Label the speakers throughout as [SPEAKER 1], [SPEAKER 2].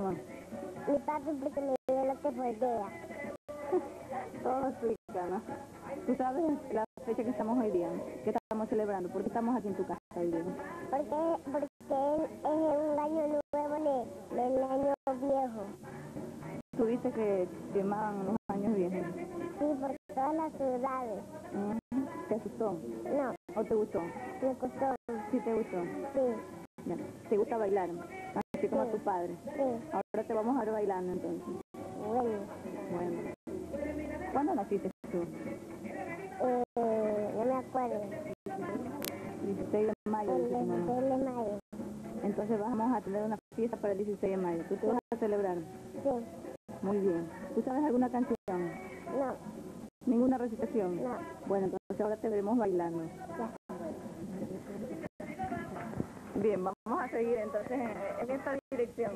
[SPEAKER 1] Mi papi porque me dio lo que fue día.
[SPEAKER 2] Todo explica, ¿no? Tú sabes la fecha que estamos hoy día, que estamos celebrando, ¿por qué estamos aquí en tu casa hoy día?
[SPEAKER 1] Porque, porque es un año nuevo del año viejo.
[SPEAKER 2] Tú dices que quemaban los años viejos.
[SPEAKER 1] Sí, por todas las ciudades.
[SPEAKER 2] ¿Te asustó?
[SPEAKER 1] No,
[SPEAKER 2] ¿O te gustó?
[SPEAKER 1] me costó.
[SPEAKER 2] Sí te gustó.
[SPEAKER 1] Sí.
[SPEAKER 2] ¿Te gusta bailar? Así como a tu padre.
[SPEAKER 1] sí.
[SPEAKER 2] Ahora te vamos a ver bailando entonces.
[SPEAKER 1] Bueno,
[SPEAKER 2] Bueno. ¿Cuándo naciste tú?
[SPEAKER 1] eh, no me acuerdo.
[SPEAKER 2] 16 de mayo,
[SPEAKER 1] El
[SPEAKER 2] dice tu mamá.
[SPEAKER 1] 16 de mayo.
[SPEAKER 2] Entonces vamos a tener una fiesta para el 16 de mayo. ¿Tú te vas a celebrar?
[SPEAKER 1] Sí.
[SPEAKER 2] Muy bien. ¿Tú sabes alguna canción?
[SPEAKER 1] No,
[SPEAKER 2] ¿Ninguna recitación?
[SPEAKER 1] no.
[SPEAKER 2] Bueno, entonces ahora te veremos bailando.
[SPEAKER 1] Ya.
[SPEAKER 2] Bien, vamos a seguir entonces en, esta dirección.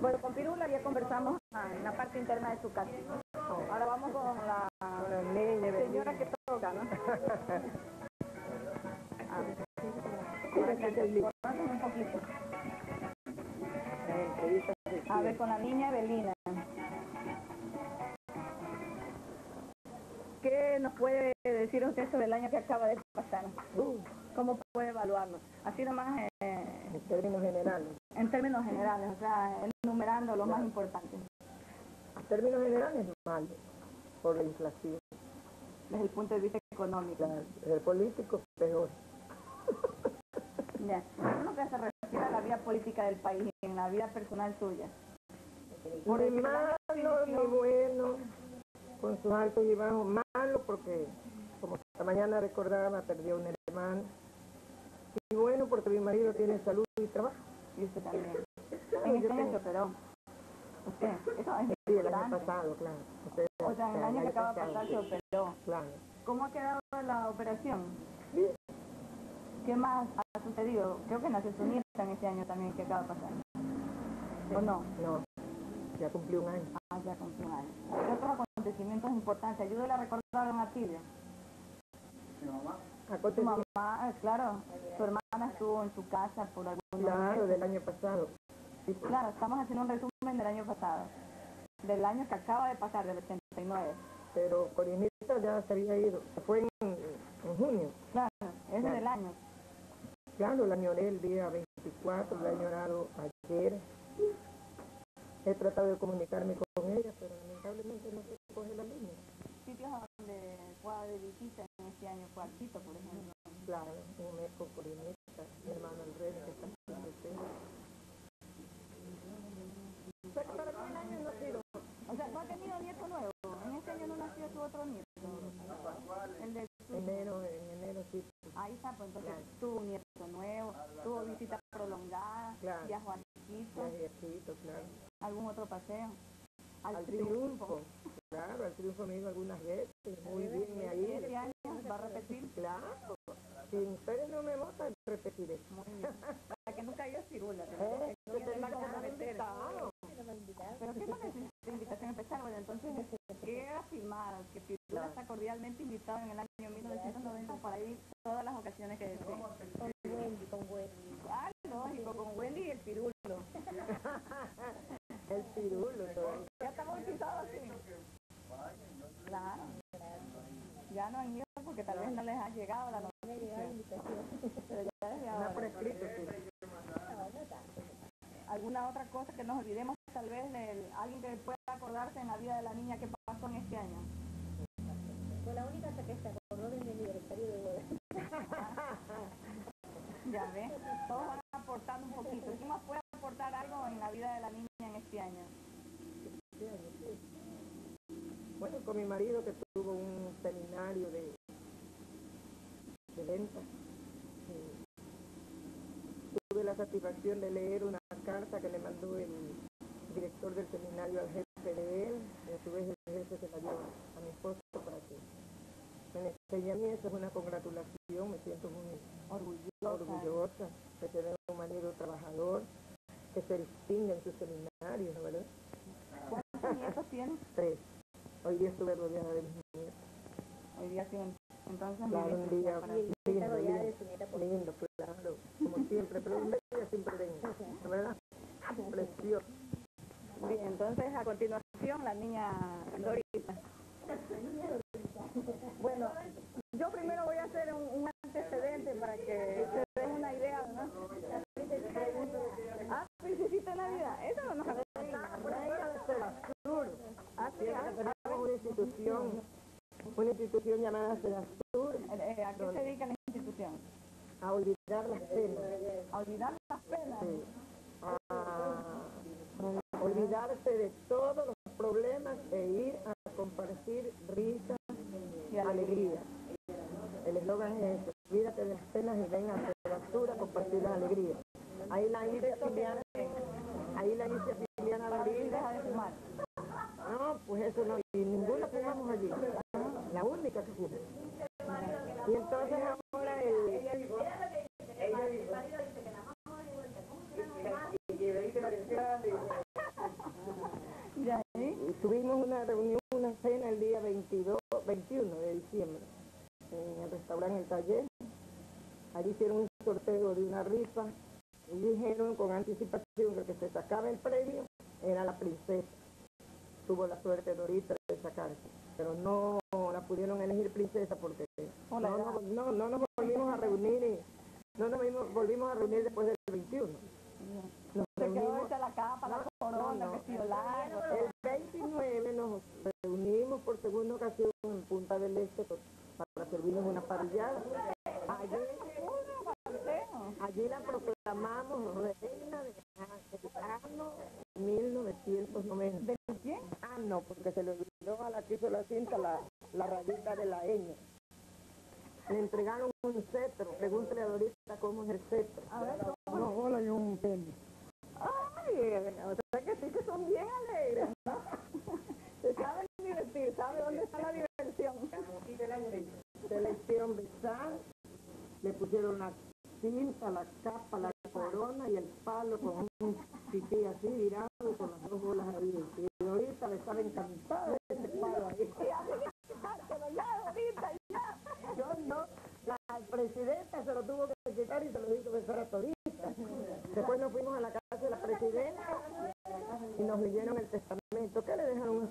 [SPEAKER 2] Bueno, con Pirula ya conversamos en la parte interna de su casa. Ahora vamos con la señora que toca, ¿no? A ver, con la niña Evelina. ¿Qué nos puede decir usted sobre el año que acaba de pasar? ¿Cómo puede evaluarlo? Así nomás eh,
[SPEAKER 3] En términos generales.
[SPEAKER 2] en términos generales, o sea, enumerando lo más importante,
[SPEAKER 3] En términos generales, mal, por la inflación.
[SPEAKER 2] desde el punto de vista económico.
[SPEAKER 3] Claro, el político, peor.
[SPEAKER 2] Ya. Uno que se refiere a la vida política del país y en la vida personal suya. Por
[SPEAKER 3] ni malo ni bueno, con sus altos y bajos. Malo porque, como esta mañana recordaba, perdió un hermano. Y bueno porque mi marido tiene salud y trabajo.
[SPEAKER 2] Y usted también. En este año se operó. Usted, eso es
[SPEAKER 3] Sí, el año pasado, claro. Usted-
[SPEAKER 2] O sea, en el año que acaba de pasar se operó.
[SPEAKER 3] Claro.
[SPEAKER 2] ¿Cómo ha quedado la operación?
[SPEAKER 3] Bien.
[SPEAKER 2] ¿Qué más ha sucedido? Creo que nació su nieta en este año también que acaba de pasar. ¿O no?
[SPEAKER 3] No, ya cumplió un año.
[SPEAKER 2] Ah, ya cumplió un año. ¿Qué otros acontecimientos importantes? Ayúdale a recordar a don Atilio. Su
[SPEAKER 3] Acontecimiento,
[SPEAKER 2] mamá, eh, claro, su hermana estuvo en su casa por algún
[SPEAKER 3] claro, del año pasado. Sí, pues,
[SPEAKER 2] Claro, estamos haciendo un resumen del año pasado. Del año que acaba de pasar, del 89.
[SPEAKER 3] pero Corinita ya se había ido. Fue en, en junio.
[SPEAKER 2] Claro, ese
[SPEAKER 3] Claro.
[SPEAKER 2] del año.
[SPEAKER 3] Claro, la añoré el día 24, la he añorado ayer. He tratado de comunicarme con ella, pero lamentablemente no se coge la línea.
[SPEAKER 2] Sitios donde fue de visita este año fue Arquito, por ejemplo.
[SPEAKER 3] Claro, un mes con Corinita, mi hermano Andrés, que está presente. Pero para mí el año no sido.
[SPEAKER 2] O sea, no ha tenido nieto nuevo. En este año no nació su otro nieto. El de.
[SPEAKER 3] Enero, en enero sí.
[SPEAKER 2] Ahí está, pues entonces tuvo un nieto nuevo, tuvo visita prolongada,
[SPEAKER 3] Claro.
[SPEAKER 2] viajó a Arquito,
[SPEAKER 3] Viajecito, claro.
[SPEAKER 2] algún otro paseo.
[SPEAKER 3] Al triunfo. Claro, al triunfo me he ido algunas veces. Muy bien, me ha ido.
[SPEAKER 2] Va a repetir.
[SPEAKER 3] Claro. Si ustedes no me votan, repetiré.
[SPEAKER 2] Muy bien. Para que nunca haya cirula.
[SPEAKER 3] Eh,
[SPEAKER 2] que no van a
[SPEAKER 3] invitado.
[SPEAKER 2] Pero ¿qué no necesita invitación especial? Bueno, entonces queda filmado que Pirula está cordialmente invitado en el año 1990 para ir todas las ocasiones que desee.
[SPEAKER 1] Con Wendy, con Wendy.
[SPEAKER 2] Ah, lógico, con Wendy y el Pirulo.
[SPEAKER 3] El pirulo. todo.
[SPEAKER 2] Ya estamos invitados así. Claro. Ya no han ido porque tal vez no les ha llegado la noticia. ¿Alguna otra cosa que nos olvidemos tal vez de alguien que pueda acordarse en la vida de la niña que pasó en este año?
[SPEAKER 1] Fue la única que se acordó de mi aniversario de boda.
[SPEAKER 2] Ya ves, todos van aportando un poquito. ¿Quién más puede aportar algo en la vida de la niña en este año?
[SPEAKER 3] Bueno, con mi marido que tuvo un seminario de, eh, tuve la satisfacción de leer una carta que le mandó el director del seminario al jefe de él, y a su vez el jefe se la dio a mi esposo para que me enseñe a mí, eso es una congratulación, me siento muy
[SPEAKER 2] Orgullosa.
[SPEAKER 3] orgullosa de tener un marido trabajador que se distingue en sus seminarios, ¿verdad?
[SPEAKER 2] ¿Cuántos nietos tienes?
[SPEAKER 3] Tres. Hoy día estuve rodeada de mis nietos.
[SPEAKER 2] Hoy día sí. Entonces,
[SPEAKER 3] Claro,
[SPEAKER 2] muy
[SPEAKER 3] un
[SPEAKER 2] bien,
[SPEAKER 3] día
[SPEAKER 2] para-
[SPEAKER 3] lindo, lindo, lindo, claro, como siempre, pero un día siempre ¿verdad? Precioso.
[SPEAKER 2] Bien, entonces a continuación la niña Dorita. Bueno, yo primero voy a hacer un, un antecedente para que se den una idea, ¿no? Ah, Princesita de Navidad, eso no nos ha. Ah, ah,
[SPEAKER 3] una institución, una institución llamada Sedasur,
[SPEAKER 2] eh, eh, ¿A qué se dedica la institución?
[SPEAKER 3] a olvidar las penas.
[SPEAKER 2] A olvidar las penas.
[SPEAKER 3] Sí. A olvidarse de todos los problemas e ir a compartir risas y alegría. El eslogan es ese, olvídate de las penas y ven a Sedasur a compartir las alegrías. Ahí la Ilicia Filiana, ahí la Ilicia Filiana Dorita,
[SPEAKER 2] Deja de fumar.
[SPEAKER 3] No, pues eso no, y ninguna fumamos allí. La única que fuma. Y entonces ahora el...
[SPEAKER 2] Y de ahí,
[SPEAKER 3] y tuvimos una reunión, una cena el día 22, 21 de diciembre en el restaurante El Taller. Allí hicieron un sorteo de una rifa y dijeron con anticipación que el que se sacaba el premio era la princesa. Tuvo la suerte Dorita de sacarse, pero no la pudieron elegir princesa porque no, no, no, no nos volvimos a reunir y no nos vimos- volvimos a reunir después del 21. Nos
[SPEAKER 2] se quedó
[SPEAKER 3] reunimos
[SPEAKER 2] hecha la capa, la corona,
[SPEAKER 3] no.
[SPEAKER 2] el vestido largo.
[SPEAKER 3] el 29 nos reunimos por segunda ocasión en Punta del Este para servirnos una parrillada. Allí, allí la proclamamos reina de año 1990.
[SPEAKER 2] ¿De quién?
[SPEAKER 3] Ah, no, porque se le olvidó a la que hizo la cinta la, la rayita de la ñ. Le entregaron un cetro. Pregúntale a Dorita cómo es el cetro.
[SPEAKER 2] A ver, ¿cómo?
[SPEAKER 3] Una bola y un pene.
[SPEAKER 2] Ay, o sea que sí que son bien alegres, ¿no? Se saben divertir, ¿sabe dónde está la diversión?
[SPEAKER 3] Se le hicieron besar, le pusieron la cinta, la capa, la corona y el palo con un pipí así virado con las dos bolas ahí. Y ahorita le estaba encantada de ese palo ahí.
[SPEAKER 2] Ya, ahorita, ya.
[SPEAKER 3] Yo no, la presidenta se lo tuvo que quitar y se lo hizo besar a Torita. Después nos fuimos a la casa de la presidenta y nos leyeron el testamento. ¿Qué le dejaron?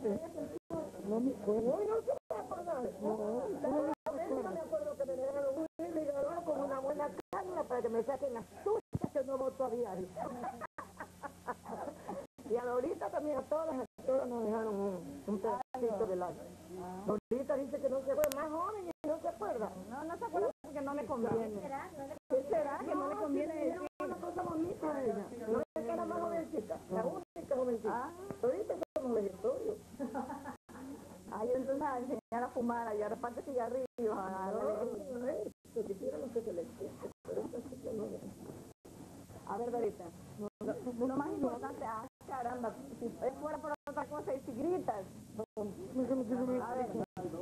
[SPEAKER 3] No me acuerdo. No, no se me acordar. No, no me acuerdo que me dejaron un hígado con una buena carne las sucias que no voto a diario. Y a Dorita también, a todas, a todas nos dejaron un, un pedacito de la... Dorita dice que no se acuerda, más joven y no se acuerda.
[SPEAKER 2] No, no se acuerda porque no le conviene. ¿Qué será que no le conviene decir?
[SPEAKER 3] una cosa bonita a ella. No es que era más jovencita, la única jovencita.
[SPEAKER 2] Ah.
[SPEAKER 3] Ahorita somos.
[SPEAKER 2] Ay, entonces a enseñar a fumar allá, reparte cigarrillos. a alegría.
[SPEAKER 3] Lo quisiéramos que se le siente, pero esta chica no.
[SPEAKER 2] A ver, Dorita, lo, lo más importante, ah, caramba, si es fuera por otra cosa y si gritas. A ver,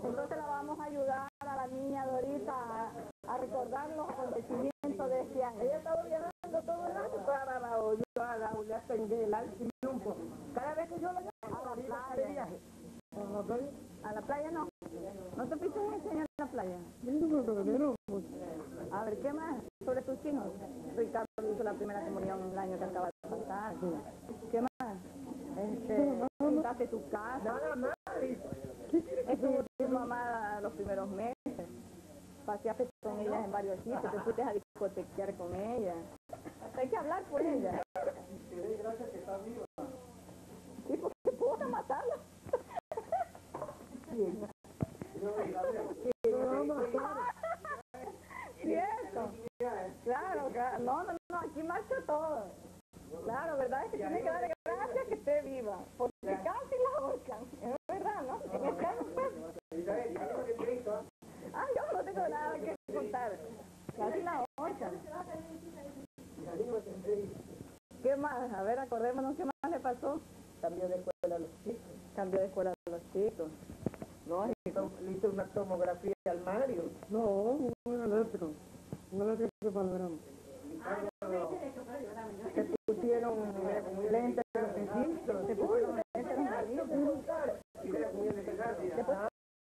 [SPEAKER 2] entonces la vamos a ayudar a la niña Dorita a, a recordar los acontecimientos de este año.
[SPEAKER 3] Ella estaba viajando todo el año para la yo a la Julia Tenguel, al triunfo. Cada vez que yo la llamo,
[SPEAKER 2] A la playa. A la playa. ¿No a la playa? A ver, ¿qué más sobre tus hijos? Ricardo hizo la primera comunión el año que acaba de pasar. ¿Qué más? Este, pintaste tu casa.
[SPEAKER 3] Nada más.
[SPEAKER 2] Estuvo tu mamá los primeros meses. Paseaste con ella en varios sitios. Te fuiste a discotequear con ella. Hay que hablar por ella. Sí, porque puedo matarla. Cierto. Claro, claro. No, no, no, aquí marcha todo. Claro, ¿verdad? Es que tiene que darle gracias que esté viva. Porque casi la ahorcan. Es verdad, ¿no? En este año, pues. Ah, yo no tengo nada que contar. Casi la ahorcan. ¿Qué más? A ver, acordémonos qué más le pasó.
[SPEAKER 3] Cambió de escuela a los chicos.
[SPEAKER 2] Cambió de escuela a los chicos.
[SPEAKER 3] Lógico, le hizo una tomografía al Mario.
[SPEAKER 4] No, un eléctrico. Un eléctrico que valoramos.
[SPEAKER 3] Se pusieron lentes de registro. Se pusieron lentes.